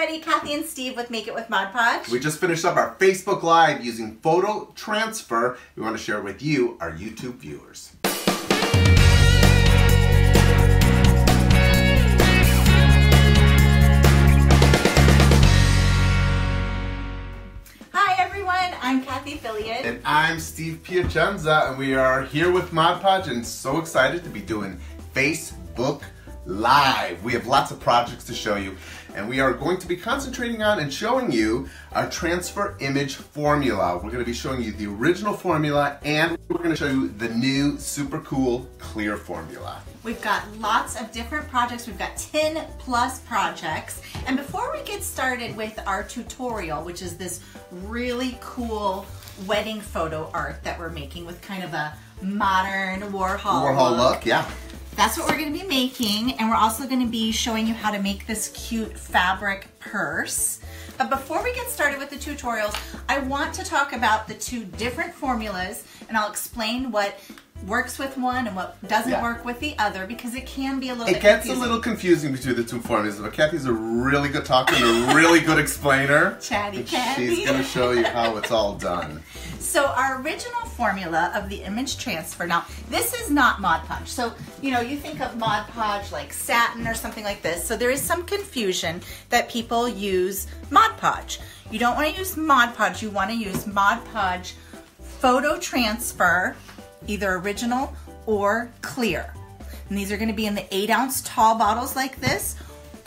everybody, Cathie and Steve with Make It with Mod Podge. We just finished up our Facebook Live using photo transfer. We want to share it with you, our YouTube viewers. Hi everyone, I'm Cathie Filian. And I'm Steve Piacenza, and we are here with Mod Podge and so excited to be doing Facebook Live. We have lots of projects to show you, and we are going to be concentrating on and showing you our transfer image formula. We're going to be showing you the original formula, and we're going to show you the new super cool clear formula. We've got lots of different projects. We've got 10 plus projects. And before we get started with our tutorial, which is this really cool wedding photo art that we're making with kind of a modern Warhol, Warhol look. look, yeah. That's what we're gonna be making, and we're also gonna be showing you how to make this cute fabric purse. But before we get started with the tutorials, I want to talk about the two different formulas, and I'll explain what works with one and what doesn't Yeah. work with the other because it can be a little It bit gets confusing. a little confusing between the two formulas, but Cathie's a really good talker and a really good explainer. Chatty Kathy. She's going to show you how it's all done. So our original formula of the image transfer, now this is not Mod Podge. So, you know, you think of Mod Podge like satin or something like this. So there is some confusion that people use Mod Podge. You don't want to use Mod Podge, you want to use Mod Podge Photo Transfer, either original or clear. And these are going to be in the eight ounce tall bottles like this,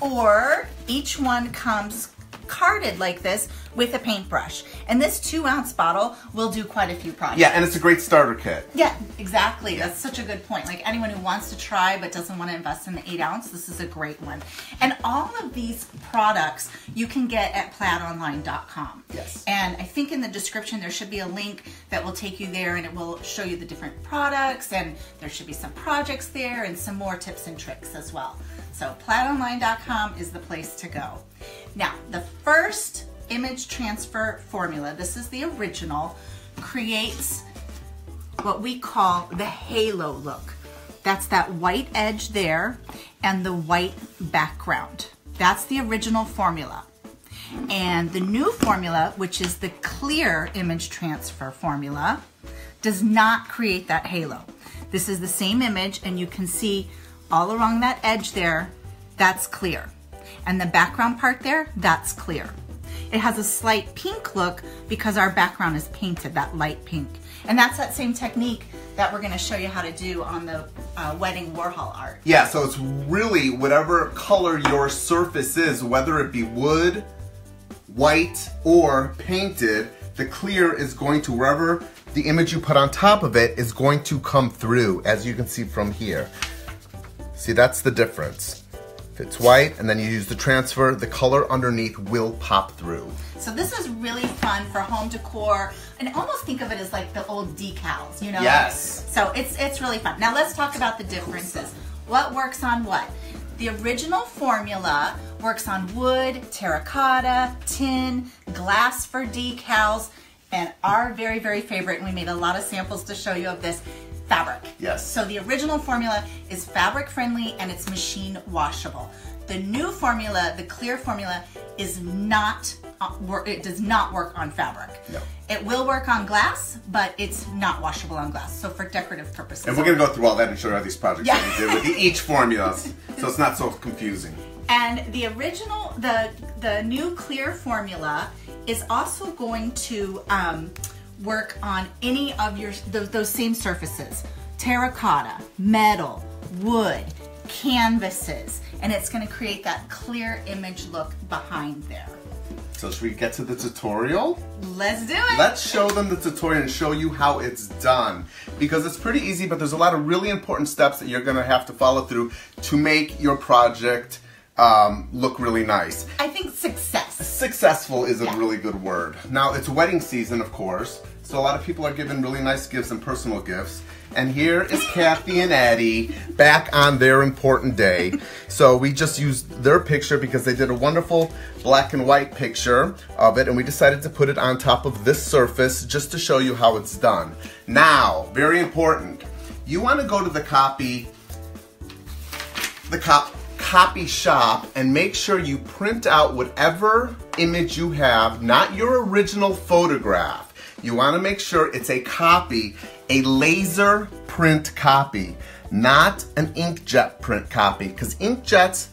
or each one comes carded like this with a paintbrush. And this two ounce bottle will do quite a few projects. Yeah, and it's a great starter kit. Yeah, exactly. That's such a good point. Like anyone who wants to try but doesn't want to invest in the eight ounce, this is a great one. And all of these products you can get at plaidonline.com. Yes. And I think in the description there should be a link that will take you there and it will show you the different products and there should be some projects there and some more tips and tricks as well. So plaidonline.com is the place to go. Now, the first image transfer formula, this is the original, creates what we call the halo look. That's that white edge there and the white background. That's the original formula. And the new formula, which is the clear image transfer formula, does not create that halo. This is the same image and you can see all along that edge there, that's clear. And the background part there, that's clear. It has a slight pink look because our background is painted, that light pink. And that's that same technique that we're gonna show you how to do on the uh, wedding Warhol art. Yeah, so it's really whatever color your surface is, whether it be wood, white, or painted, the clear is going to, wherever the image you put on top of it is going to come through, as you can see from here. See, that's the difference. If it's white and then you use the transfer, the color underneath will pop through. So this is really fun for home decor and almost think of it as like the old decals, you know? Yes. So it's it's really fun. Now let's talk about the differences. What works on what? The original formula works on wood, terracotta, tin, glass for decals, and our very, very favorite, and we made a lot of samples to show you of this, fabric. Yes. So the original formula is fabric friendly and it's machine washable. The new formula, the clear formula, is not, uh, it does not work on fabric. No. It will work on glass, but it's not washable on glass. So for decorative purposes. And we're gonna go through all that and show you how these projects Yeah. that we did with each formula, so it's not so confusing. And the original, the the new clear formula is also going to um, work on any of your those, those same surfaces: terracotta, metal, wood, canvases, and it's going to create that clear image look behind there. So should we get to the tutorial? Let's do it. Let's show them the tutorial and show you how it's done. Because it's pretty easy, but there's a lot of really important steps that you're gonna have to follow through to make your project um, look really nice. I think success. Successful is a Yeah. really good word. Now, it's wedding season, of course, so a lot of people are giving really nice gifts and personal gifts. And here is Cathie and Addie back on their important day. So we just used their picture because they did a wonderful black and white picture of it and we decided to put it on top of this surface just to show you how it's done. Now, very important, you want to go to the copy, the cop, copy shop and make sure you print out whatever image you have, not your original photograph. You want to make sure it's a copy, a laser print copy, not an inkjet print copy, because inkjets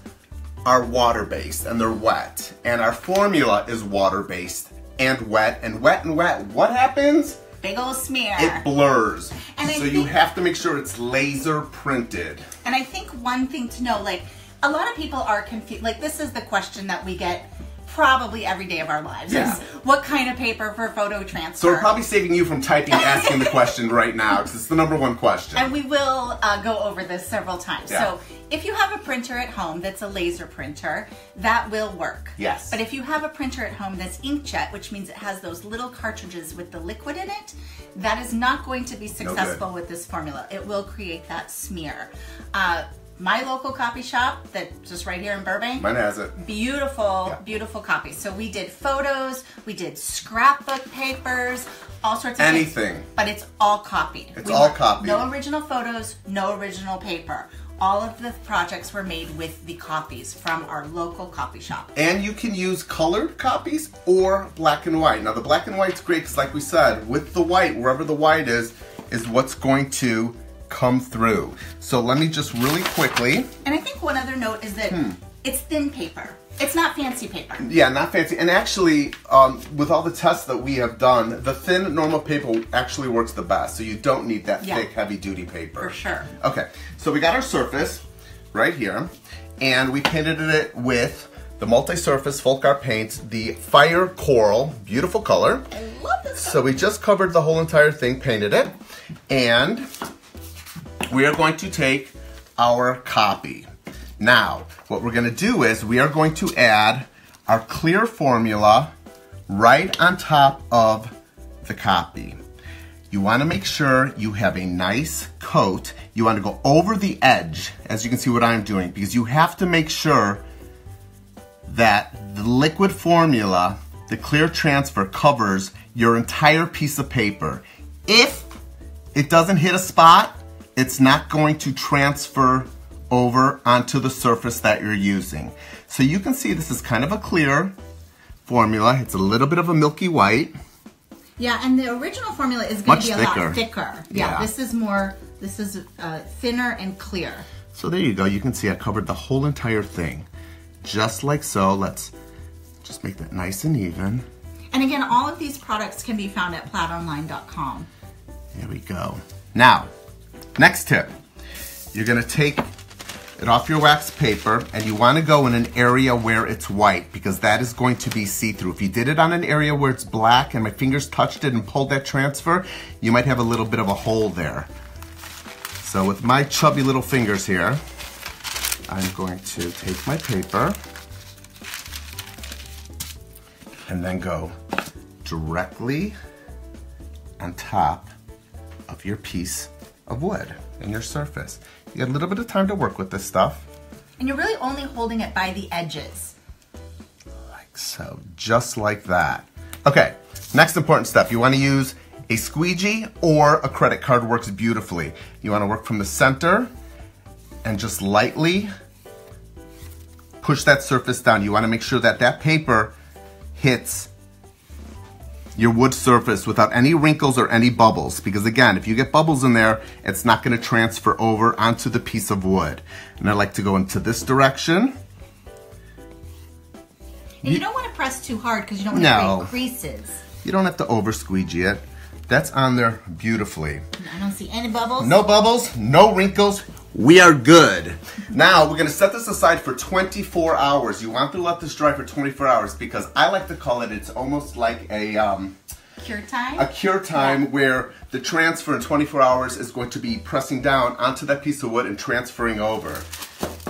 are water-based and they're wet, and our formula is water-based and wet, and wet and wet. What happens? Big old smear. It blurs. And so you have to make sure it's laser printed. And I think one thing to know, like, a lot of people are confused. Like, this is the question that we get probably every day of our lives Yeah. is what kind of paper for photo transfer? So we're probably saving you from typing asking the question right now because it's the number one question. and we will uh, go over this several times. Yeah. So if you have a printer at home that's a laser printer, that will work. Yes. But if you have a printer at home that's inkjet, which means it has those little cartridges with the liquid in it, that is not going to be successful with this formula. It will create that smear. Uh, my local copy shop, that's just right here in Burbank, Mine has it. beautiful, Yeah. beautiful copies. So we did photos, we did scrapbook papers, all sorts of Anything. things. But it's all copied. It's We all copied. No original photos, no original paper. All of the projects were made with the copies from our local copy shop. And you can use colored copies or black and white. Now the black and white's great because like we said, with the white, wherever the white is, is what's going to come through. So let me just really quickly, And I think one other note is that Hmm. it's thin paper. It's not fancy paper. yeah, not fancy. And actually, um, with all the tests that we have done, the thin normal paper actually works the best. So you don't need that Yeah. thick, heavy duty paper. For sure. Okay, so we got our surface right here, and we painted it with the multi-surface Folk Art paint, the Fire Coral, beautiful color. I love this. So we just covered the whole entire thing, painted it, and we are going to take our copy. Now, what we're gonna do is we are going to add our clear formula right on top of the copy. You wanna make sure you have a nice coat. You wanna go over the edge, as you can see what I'm doing, because you have to make sure that the liquid formula, the clear transfer, covers your entire piece of paper. If it doesn't hit a spot, it's not going to transfer over onto the surface that you're using. So you can see this is kind of a clear formula. It's a little bit of a milky white. Yeah, and the original formula is going Much to be a thicker. lot thicker. Yeah, Yeah. this is more, this is uh, thinner and clear. So there you go. You can see I covered the whole entire thing. Just like so. Let's just make that nice and even. And again, all of these products can be found at plaidonline.com. There we go. Now, next tip. You're gonna take it off your wax paper and you wanna go in an area where it's white because that is going to be see-through. If you did it on an area where it's black and my fingers touched it and pulled that transfer, you might have a little bit of a hole there. So with my chubby little fingers here, I'm going to take my paper and then go directly on top of your piece of wood and your surface. You got a little bit of time to work with this stuff, And you're really only holding it by the edges. like so, just like that. Okay, next important step. You wanna use a squeegee or a credit card works beautifully. You wanna work from the center and just lightly push that surface down. You wanna make sure that that paper hits your wood surface without any wrinkles or any bubbles. Because again, if you get bubbles in there, it's not gonna transfer over onto the piece of wood. And I like to go into this direction. And you don't want to press too hard because you don't want to No. create creases. You don't have to over squeegee it. That's on there beautifully. I don't see any bubbles. No bubbles, no wrinkles. We are good. Now we're gonna set this aside for 24 hours. You want to let this dry for 24 hours because I like to call it, it's almost like a, um, Cure time. a cure time where the transfer in 24 hours is going to be pressing down onto that piece of wood and transferring over.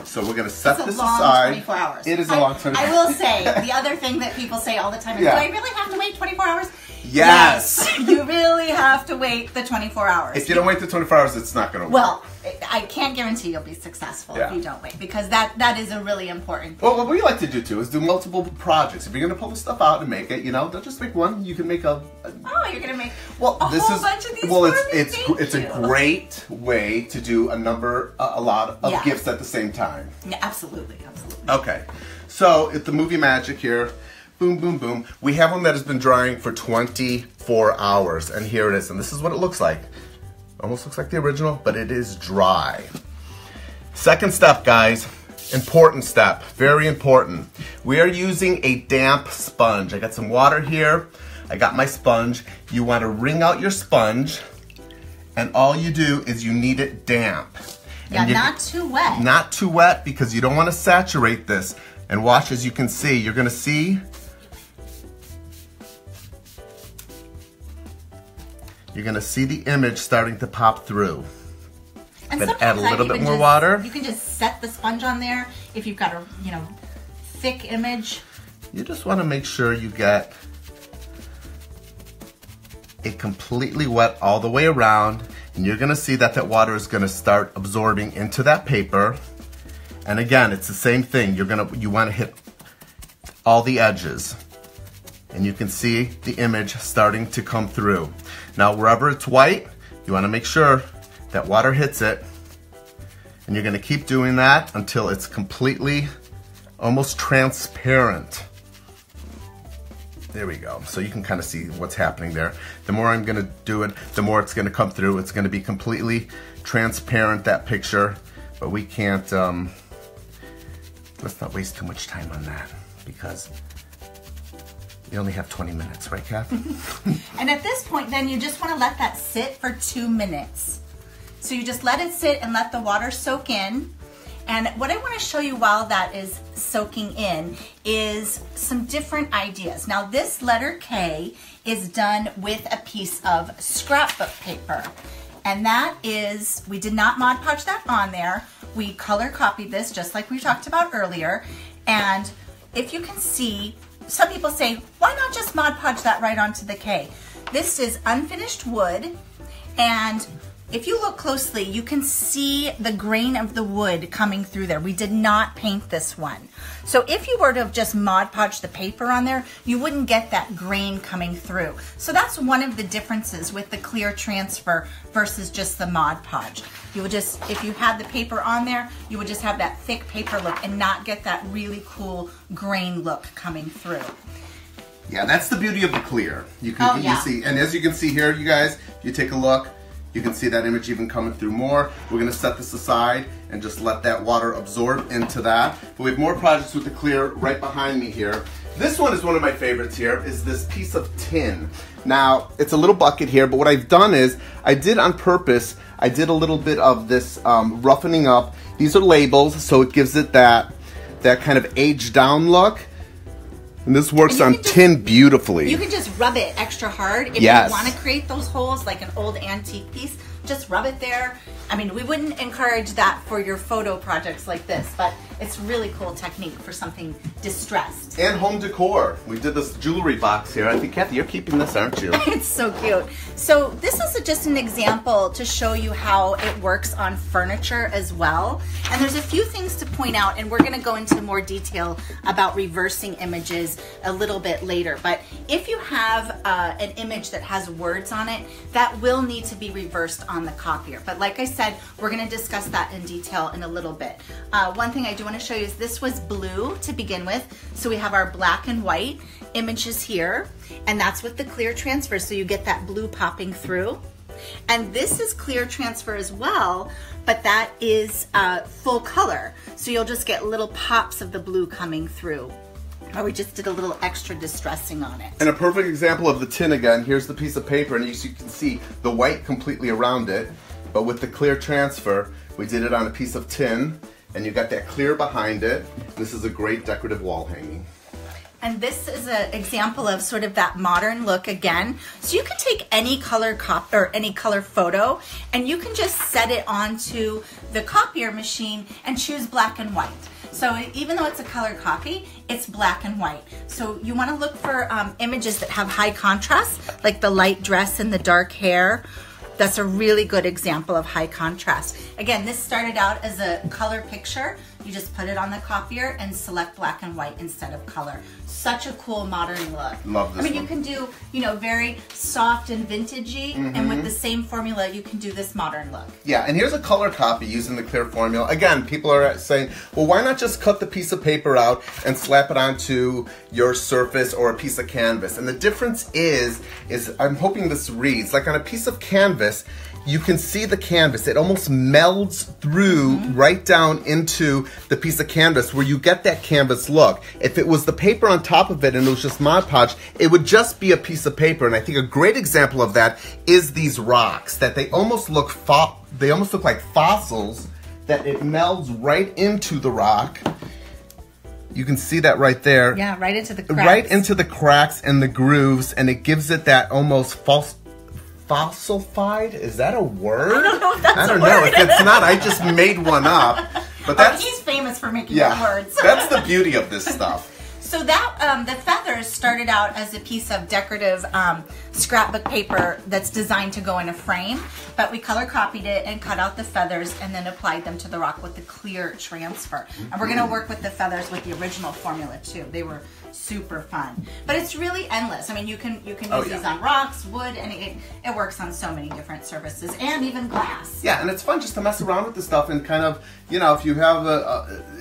So we're gonna set It's a this long aside. 24 hours. It is a I- long 24 I will say, the other thing that people say all the time is, Yeah. do I really have to wait 24 hours? Yes. you really have to wait the 24 hours. If you don't wait the 24 hours, it's not going to work. well, I can't guarantee you'll be successful Yeah. if you don't wait because that that is a really important. Well, what we like to do too is do multiple projects. If you're going to pull the stuff out and make it, you know, don't just make one. You can make a. a Oh, you're gonna make well, a this whole is bunch of these well, it's it's Thank it's you. a great way to do a number, a, a lot of Yeah. gifts at the same time. Yeah, absolutely, absolutely. Okay, so it's the movie magic here. Boom, boom, boom. We have one that has been drying for 24 hours, and here it is. And this is what it looks like. Almost looks like the original, but it is dry. Second step, guys. Important step. Very important. We are using a damp sponge. I got some water here. I got my sponge. You want to wring out your sponge, and all you do is you need it damp. Yeah, you- not too wet. not too wet because you don't want to saturate this. And watch as you can see, you're gonna see. You're gonna see the image starting to pop through. and then add a little bit more just- water. You can just set the sponge on there if you've got a you know thick image. You just wanna make sure you get it completely wet all the way around. And you're gonna see that that water is gonna start absorbing into that paper. And again, it's the same thing. You're gonna, you wanna hit all the edges. And you can see the image starting to come through. Now, wherever it's white, you wanna make sure that water hits it. And you're gonna keep doing that until it's completely, almost transparent. There we go. So you can kind of see what's happening there. The more I'm gonna do it, the more it's gonna come through. It's gonna be completely transparent, that picture. But we can't, um, let's not waste too much time on that because you only have 20 minutes, right, Kath? And at this point, then you just want to let that sit for two minutes. So you just let it sit and let the water soak in. And what I want to show you while that is soaking in is some different ideas. Now, this letter K is done with a piece of scrapbook paper. And that is, we did not Mod Podge that on there. We color copied this just like we talked about earlier. And if you can see, some people say, why not just Mod Podge that right onto the K? This is unfinished wood and if you look closely, you can see the grain of the wood coming through there. We did not paint this one. So if you were to have just Mod Podged the paper on there, you wouldn't get that grain coming through. So that's one of the differences with the clear transfer versus just the Mod Podge. You would just, if you had the paper on there, you would just have that thick paper look and not get that really cool grain look coming through. Yeah, that's the beauty of the clear. You can Oh, you see, and as you can see here, you guys, you take a look, you can see that image even coming through more. We're gonna set this aside and just let that water absorb into that. But we have more projects with the clear right behind me here. This one is one of my favorites here, is this piece of tin. Now, it's a little bucket here, but what I've done is, I did on purpose, I did a little bit of this um, roughening up. These are labels, so it gives it that, that kind of aged down look. And this works And on just- tin beautifully. You can just rub it extra hard. If Yes. you want to create those holes like an old antique piece, just rub it there. I mean, we wouldn't encourage that for your photo projects like this, but it's really cool technique for something distressed. and home decor. We did this jewelry box here. I think Cathie, you're keeping this, aren't you? It's so cute. So this is just an example to show you how it works on furniture as well. And there's a few things to point out, and we're gonna go into more detail about reversing images a little bit later. But if you have uh, an image that has words on it, that will need to be reversed on the copier. But like I said, we're gonna discuss that in detail in a little bit. Uh, one thing I do wanna show you is this was blue to begin with. So we have our black and white images here, and that's with the clear transfer, so you get that blue popping through. And this is clear transfer as well, but that is uh, full color. So you'll just get little pops of the blue coming through. Or we just did a little extra distressing on it. And a perfect example of the tin again, here's the piece of paper, and as you can see, the white completely around it. But with the clear transfer, we did it on a piece of tin, and you've got that clear behind it. This is a great decorative wall hanging. And this is an example of sort of that modern look again. So you can take any color cop or any color photo and you can just set it onto the copier machine and choose black and white. So even though it's a color copy, it's black and white. So you wanna look for um, images that have high contrast, like the light dress and the dark hair. That's a really good example of high contrast. Again, this started out as a color picture. You just put it on the copier and select black and white instead of color. Such a cool modern look. Love this I mean, you can do, you know, very soft and vintagey, and Mm-hmm. with the same formula, you can do this modern look. Yeah, and here's a color copy using the clear formula. Again, people are saying, well, why not just cut the piece of paper out and slap it onto your surface or a piece of canvas? And the difference is, is I'm hoping this reads, like on a piece of canvas, you can see the canvas. It almost melds through mm-hmm. right down into the piece of canvas where you get that canvas look. If it was the paper on top of it and it was just Mod Podge, it would just be a piece of paper. And I think a great example of that is these rocks that they almost look they almost look like fossils that it melds right into the rock. You can see that right there. Yeah, right into the cracks. Right into the cracks and the grooves, and it gives it that almost false fossilified. Is that a word? I don't know if that's I don't know if it's not. I just made one up. But Oh, that's he's famous for making yeah. words. that's the beauty of this stuff. So that um, the feathers started out as a piece of decorative um, scrapbook paper that's designed to go in a frame, but we color copied it and cut out the feathers and then applied them to the rock with the clear transfer. And we're gonna work with the feathers with the original formula too. They were super fun, but it's really endless. I mean, you can you can use Oh, yeah. these on rocks, wood, and it, it works on so many different surfaces and even glass. Yeah, and it's fun just to mess around with the stuff and kind of, you know, if you have a,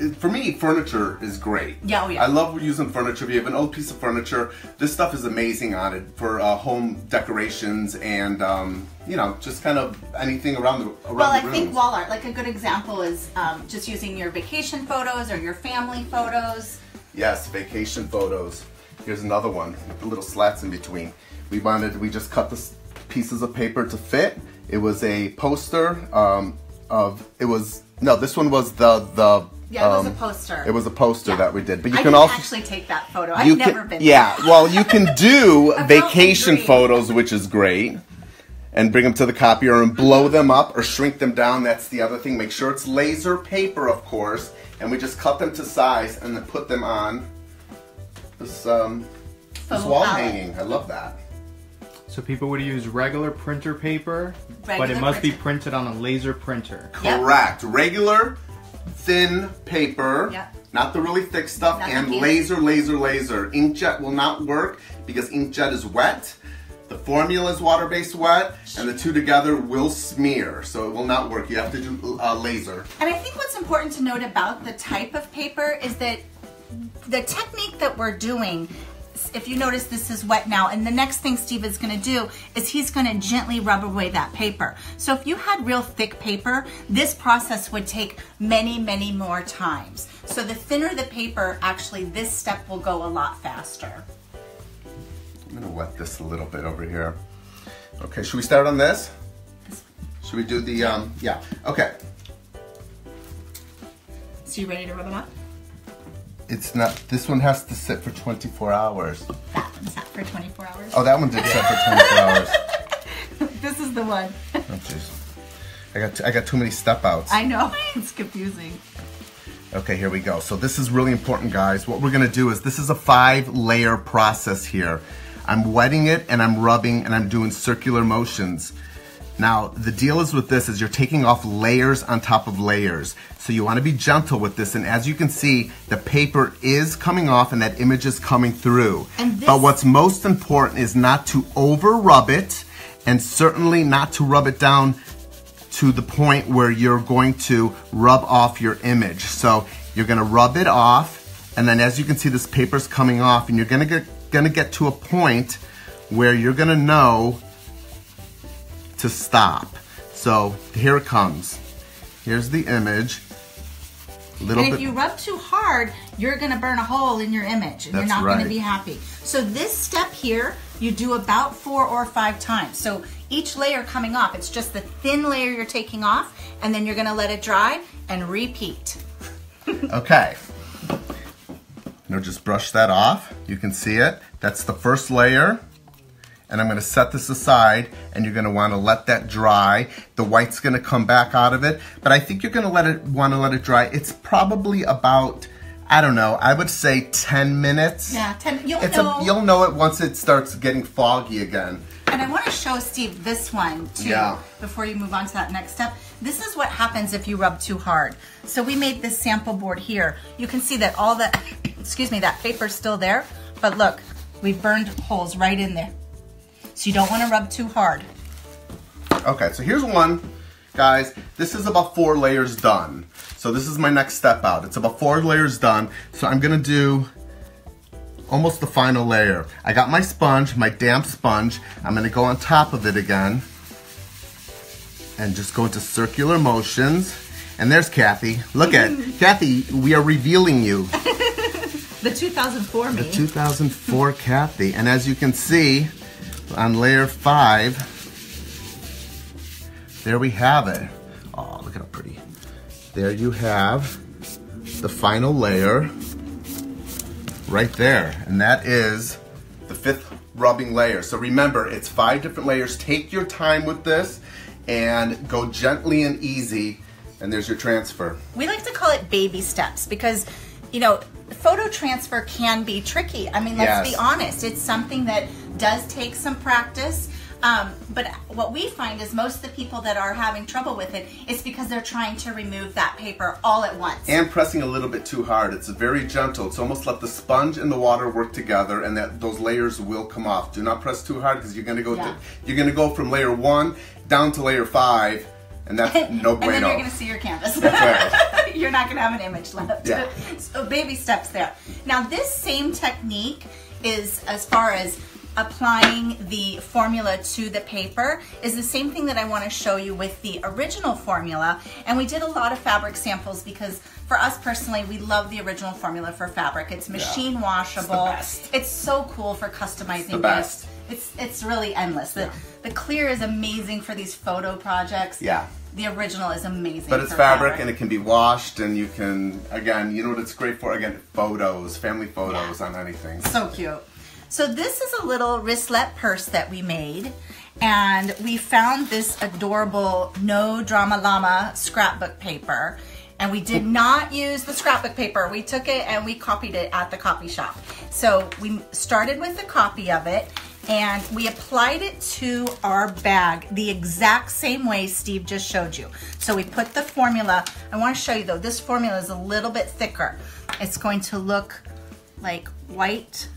a for me, furniture is great. Yeah, oh, yeah. I love using furniture. If you have an old piece of furniture, this stuff is amazing on it for uh, home decorations and, um, you know, just kind of anything around the around Well, the I think room. wall art, like a good example is um, just using your vacation photos or your family photos. Yes, vacation photos. Here's another one with the little slats in between. We wanted, we just cut the pieces of paper to fit. It was a poster um, of, it was, no, this one was the, the, Yeah, it was um, a poster. It was a poster Yeah. that we did. But you I can also, actually take that photo. I've you never been. yeah, well, you can do vacation photos, which is great. And bring them to the copier and blow them up or shrink them down. That's the other thing. Make sure it's laser paper, of course. And we just cut them to size and then put them on this um, this wall palette. hanging. I love that. So people would use regular printer paper, but it Regular must be printed on a laser printer. Yep. Correct. Regular, thin paper. Yep. Not the really thick stuff. Not and laser, laser, laser. Inkjet will not work because inkjet is wet. The formula is water-based wet, and the two together will smear, so it will not work. You have to do uh, laser. And I think what's important to note about the type of paper is that the technique that we're doing. If you notice, this is wet now, and the next thing Steve is going to do is he's going to gently rub away that paper. So if you had real thick paper, this process would take many, many more times. So the thinner the paper, actually, this step will go a lot faster. I'm gonna wet this a little bit over here. Okay, should we start on this? Should we do the, um, yeah, okay. So you ready to rub it up? It's not, this one has to sit for 24 hours. That one sat for 24 hours. Oh, that one did sit for 24 hours. This is the one. Oh, jeez. I got, I got too many step outs. I know, it's confusing. Okay, here we go. So this is really important, guys. What we're gonna do is, this is a five layer process here. I'm wetting it and I'm rubbing and I'm doing circular motions. Now, the deal is with this is you're taking off layers on top of layers. So you wanna be gentle with this. And as you can see, the paper is coming off and that image is coming through. But what's most important is not to over rub it and certainly not to rub it down to the point where you're going to rub off your image. So you're gonna rub it off, and then as you can see, this paper's coming off, and you're gonna get gonna get to a point where you're gonna know to stop. So here it comes. Here's the image. Little And bit. if you rub too hard, you're gonna burn a hole in your image and you're not right. gonna be happy. So this step here, you do about four or five times. So each layer coming off, it's just the thin layer you're taking off, and then you're gonna let it dry and repeat. Okay. Now just brush that off. You can see it. That's the first layer. and I'm gonna set this aside and you're gonna wanna let that dry. The white's gonna come back out of it, but I think you're gonna let it, wanna let it dry. It's probably about, I don't know, I would say 10 minutes. Yeah, 10, you'll It's know. a, you'll know it once it starts getting foggy again. And I want to show Steve this one too Yeah. before you move on to that next step. This is what happens if you rub too hard. So we made this sample board here. You can see that all the, excuse me, that paper's still there, but look, we've burned holes right in there. So you don't want to rub too hard. Okay, so here's one, guys. This is about four layers done. So this is my next step out. It's about four layers done. So I'm gonna do almost the final layer. I got my sponge, my damp sponge. I'm gonna go on top of it again and just go into circular motions. And there's Cathie. Look at Cathie. We are revealing you. The 2004 me. The 2004 Cathie. And as you can see on layer five, there we have it. Oh, look at how pretty. There you have the final layer right there. And that is the fifth rubbing layer. So remember, it's five different layers. Take your time with this and go gently and easy. And there's your transfer. We like to call it baby steps because, you know, photo transfer can be tricky. I mean, let's Yes. be honest. It's something that does take some practice. Um, but what we find is most of the people that are having trouble with it, it's because they're trying to remove that paper all at once. and pressing a little bit too hard. It's very gentle. It's almost let the sponge and the water work together, and that those layers will come off. Do not press too hard because you're gonna go Yeah. to you're gonna go from layer one down to layer five, and that's no bueno. and then you're going to see your canvas. You're not going to have an image left. Yeah. So baby steps there. Now this same technique is as far as applying the formula to the paper is the same thing that I want to show you with the original formula and we did a lot of fabric samples because for us personally we love the original formula for fabric it's machine washable best. it's so cool for customizing the best. gifts. it's it's really endless the, Yeah. the clear is amazing for these photo projects Yeah. the original is amazing. But it's for fabric, and it can be washed, and you can again, you know what it's great for? Again, photos, family photos on anything. so cute. So this is a little wristlet purse that we made, and we found this adorable No Drama Llama scrapbook paper. And we did not use the scrapbook paper. We took it and we copied it at the copy shop. So we started with a copy of it and we applied it to our bag the exact same way Steve just showed you. So we put the formula, I wanna show you though, this formula is a little bit thicker. It's going to look like white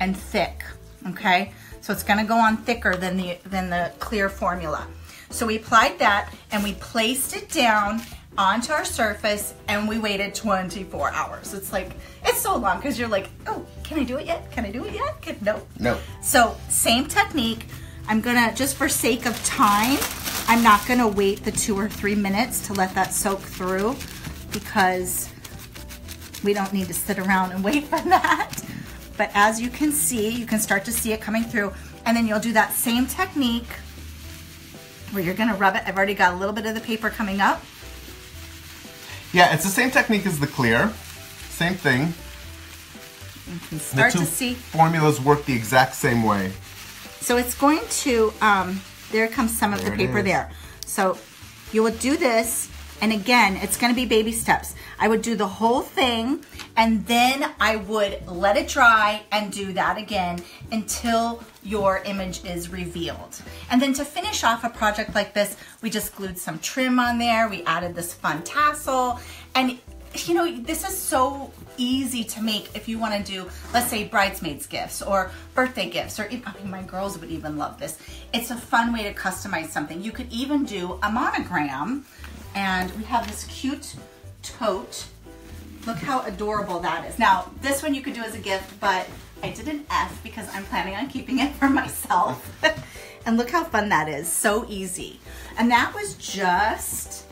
and thick, okay? So it's gonna go on thicker than the, than the clear formula. So we applied that and we placed it down onto our surface and we waited 24 hours. It's like, it's so long because you're like, oh, can I do it yet? Can I do it yet? Can, no. No. So same technique. I'm gonna, just for sake of time, I'm not gonna wait the two or three minutes to let that soak through because we don't need to sit around and wait for that. But as you can see, you can start to see it coming through and then you'll do that same technique where you're gonna rub it. I've already got a little bit of the paper coming up. Yeah, it's the same technique as the clear. Same thing. You can The start two to see. formulas work the exact same way. So it's going to, um, there comes some of the paper there. So you will do this, and again, it's gonna be baby steps. I would do the whole thing, and then I would let it dry and do that again until your image is revealed. And then to finish off a project like this, we just glued some trim on there, we added this fun tassel, and you know, this is so easy to make if you want to do, let's say, bridesmaids gifts or birthday gifts, or I mean, my girls would even love this. It's a fun way to customize something. You could even do a monogram, and we have this cute tote. Look how adorable that is. Now, this one you could do as a gift, but I did an F because I'm planning on keeping it for myself. and look how fun that is. So easy. And that was just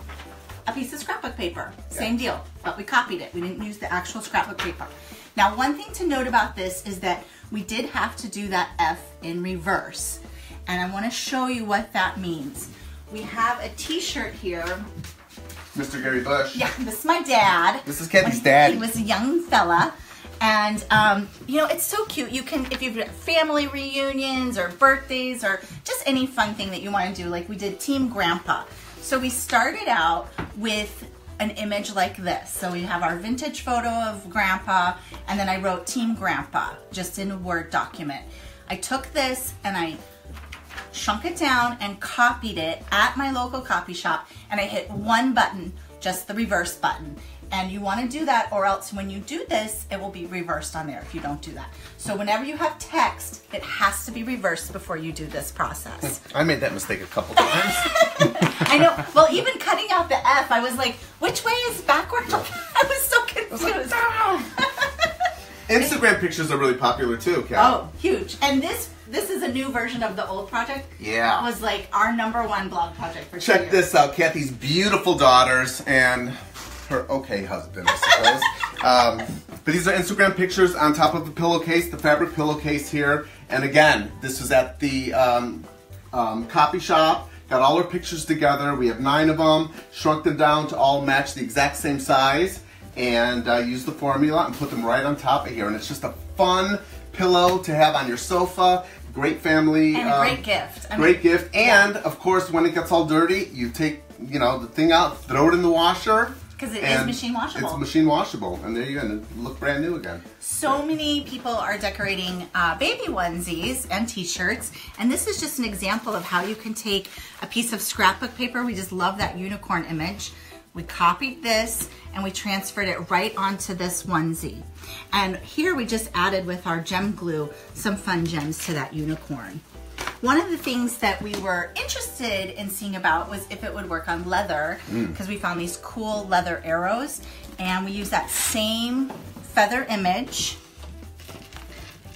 a piece of scrapbook paper. Same deal, but we copied it. We didn't use the actual scrapbook paper. Now, one thing to note about this is that we did have to do that F in reverse. And I wanna show you what that means. We have a t-shirt here. Mr. Gary Bush. Yeah, this is my dad. This is Cathie's dad. He was a young fella. And um, you know, it's so cute. You can if you've got family reunions or birthdays or just any fun thing that you want to do, like we did Team Grandpa. So we started out with an image like this. So we have our vintage photo of Grandpa, and then I wrote Team Grandpa just in a Word document. I took this and I shrunk it down and copied it at my local copy shop, and I hit one button, just the reverse button. And you want to do that, or else when you do this, it will be reversed on there if you don't do that. So whenever you have text, it has to be reversed before you do this process. I made that mistake a couple times. I know. Well, even cutting out the F, I was like, which way is backwards? I was so confused. Instagram pictures are really popular too, Kat. Oh, huge. And this this is a new version of the old project. Yeah. It was like our number one blog project for Check this out. Cathie's beautiful daughters and her okay husband, I suppose. um, but these are Instagram pictures on top of the pillowcase, the fabric pillowcase here. And again, this was at the um, um, copy shop. Got all our pictures together. We have nine of them. Shrunk them down to all match the exact same size. And uh, used the formula and put them right on top of here. And it's just a fun pillow to have on your sofa. Great family. And a um, great gift. I Great mean, gift. And of course, when it gets all dirty, you take you know the thing out, throw it in the washer. Because it is machine washable. It's machine washable, and there you go. And it look brand new again. So many people are decorating uh, baby onesies and t-shirts, and this is just an example of how you can take a piece of scrapbook paper. We just love that unicorn image. We copied this and we transferred it right onto this onesie. And here we just added with our gem glue some fun gems to that unicorn. One of the things that we were interested in seeing about was if it would work on leather, mm. because we found these cool leather arrows, and we used that same feather image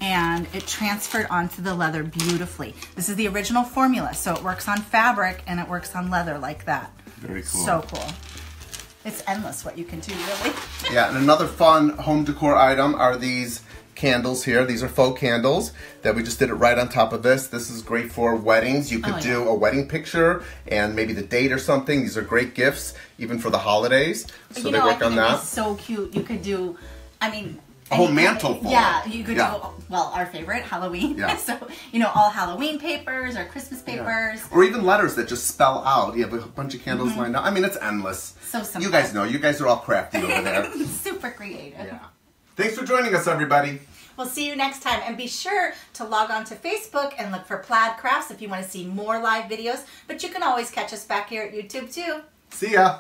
and it transferred onto the leather beautifully. This is the original formula, so it works on fabric and it works on leather like that. Very cool. So cool. It's endless what you can do, really. Yeah, and another fun home decor item are these candles here. These are faux candles that we just did it right on top of this. This is great for weddings. You could Oh, yeah. do a wedding picture and maybe the date or something. These are great gifts, even for the holidays. So you they know, I work think on that. so cute. You could do, I mean, A whole mantle full. Yeah, you could Yeah. do, well, our favorite, Halloween. Yeah. so, you know, all Halloween papers or Christmas papers. Or even letters that just spell out. You have a bunch of candles mm-hmm. lined up. I mean, it's endless. So simple. You guys know. You guys are all crafty over there. Super creative. yeah. Thanks for joining us, everybody. We'll see you next time. And be sure to log on to Facebook and look for Plaid Crafts if you want to see more live videos. But you can always catch us back here at YouTube too. See ya.